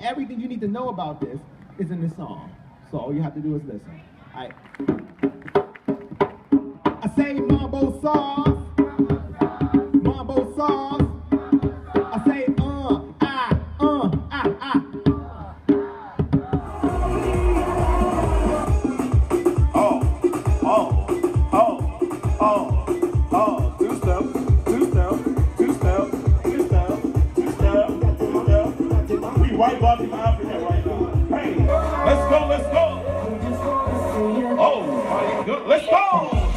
everything you need to know about this is in this song. So all you have to do is listen. All right. I say mambo sauce, We white body Africa right now. Hey, let's go, let's go. Oh, my good, let's go.